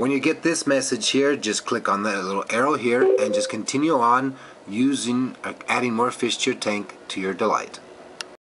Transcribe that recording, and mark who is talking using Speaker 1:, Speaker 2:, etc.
Speaker 1: When you get this message here, just click on that little arrow here and just continue on using, uh, adding more fish to your tank to your delight.